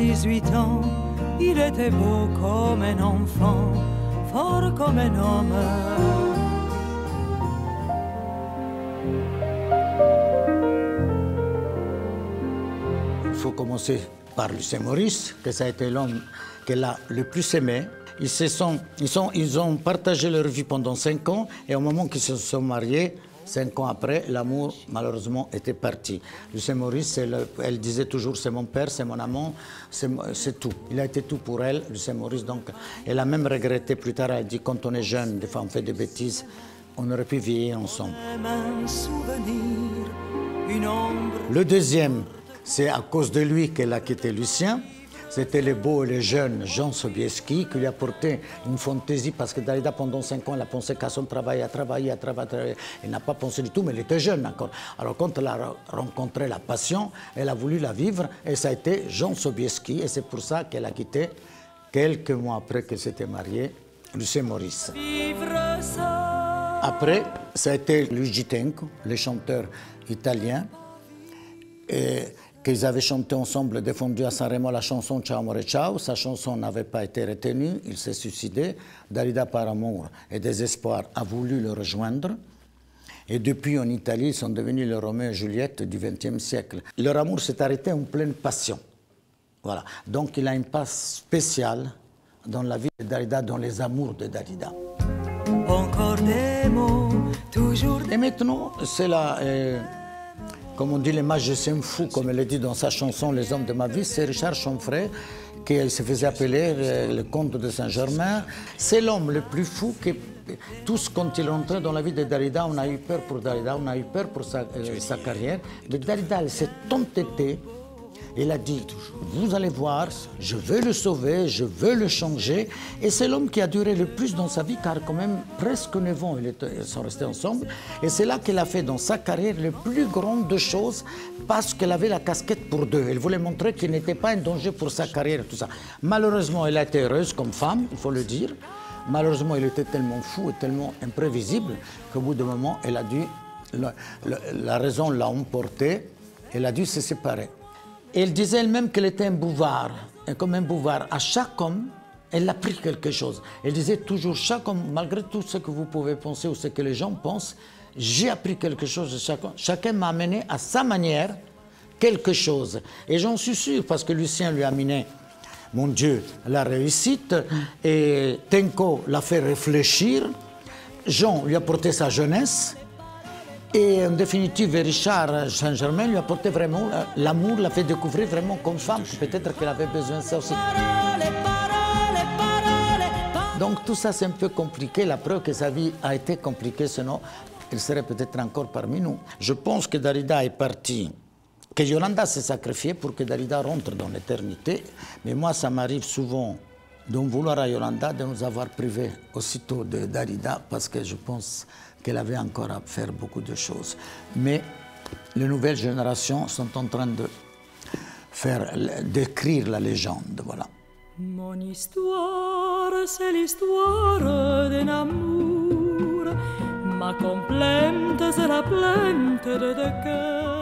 18 ans, il était beau comme un enfant, fort comme un homme. Il faut commencer par Lucien Maurice, que ça a été l'homme qu'elle a le plus aimé. Ils, se sont, ils, ils ont partagé leur vie pendant cinq ans et au moment qu'ils se sont mariés, cinq ans après, l'amour malheureusement était parti. Lucien Maurice, elle disait toujours c'est mon père, c'est mon amant, c'est tout. Il a été tout pour elle, Lucien Maurice. Donc, elle a même regretté plus tard, elle a dit quand on est jeune, des fois on fait des bêtises, on aurait pu vieillir ensemble. Le deuxième, c'est à cause de lui qu'elle a quitté Lucien. C'était le beau et le jeune Jean Sobieski qui lui a porté une fantaisie parce que Dalida, pendant cinq ans, elle a pensé qu'à son travail, à travailler, à travailler. Elle n'a pas pensé du tout, mais elle était jeune encore. Alors, quand elle a rencontré la passion, elle a voulu la vivre et ça a été Jean Sobieski. Et c'est pour ça qu'elle a quitté, quelques mois après qu'elle s'était mariée, Lucien Maurice. Après, ça a été Luigi Tenco, le chanteur italien. Qu'ils avaient chanté ensemble, défendu à Sanremo la chanson Ciao Amore Ciao. Sa chanson n'avait pas été retenue, il s'est suicidé. Dalida, par amour et désespoir, a voulu le rejoindre. Et depuis, en Italie, ils sont devenus le Roméo et Juliette du XXe siècle. Leur amour s'est arrêté en pleine passion. Voilà. Donc, il a une place spéciale dans la vie de Dalida, dans les amours de Dalida. Encore des mots, toujours. Et maintenant, c'est la. Euh, comme on dit, les magiciens fous, comme elle dit dans sa chanson Les hommes de ma vie, c'est Richard Chanfray, qui se faisait appeler euh, le comte de Saint-Germain. C'est l'homme le plus fou que tous, quand il rentrait dans la vie de Darida, on a eu peur pour Darida, on a eu peur pour sa, euh, carrière. Mais Darida, s'est entêtée il a dit, vous allez voir, je veux le sauver, je veux le changer. Et c'est l'homme qui a duré le plus dans sa vie, car quand même presque 9 ans, ils sont restés ensemble. Et c'est là qu'elle a fait dans sa carrière le plus grand de choses, parce qu'elle avait la casquette pour deux. Elle voulait montrer qu'il n'était pas un danger pour sa carrière tout ça. Malheureusement, elle a été heureuse comme femme, il faut le dire. Malheureusement, il était tellement fou et tellement imprévisible qu'au bout d'un moment, elle a dû, la, la raison l'a emporté, elle a dû se séparer. Elle disait elle-même qu'elle était un bouvard, comme un bouvard. À chaque homme, elle a pris quelque chose. Elle disait toujours, chaque homme, malgré tout ce que vous pouvez penser ou ce que les gens pensent, j'ai appris quelque chose de chacun. Chacun m'a amené à sa manière quelque chose. Et j'en suis sûr, parce que Lucien lui a amené, mon Dieu, la réussite, et Tenko l'a fait réfléchir, Jean lui a porté sa jeunesse, et en définitive, Richard Saint-Germain lui a apporté vraiment l'amour, l'a fait découvrir vraiment comme femme. Peut-être qu'elle avait besoin de ça aussi. Donc tout ça, c'est un peu compliqué. La preuve que sa vie a été compliquée, sinon, elle serait peut-être encore parmi nous. Je pense que Darida est parti, que Yolanda s'est sacrifiée pour que Darida rentre dans l'éternité. Mais moi, ça m'arrive souvent de vouloir à Yolanda de nous avoir privés aussitôt de Darida parce que je pense qu'elle avait encore à faire beaucoup de choses. Mais les nouvelles générations sont en train de faire, d'écrire la légende, voilà. Mon histoire, c'est l'histoire d'un amour. Ma complainte, c'est la plainte de cœurs.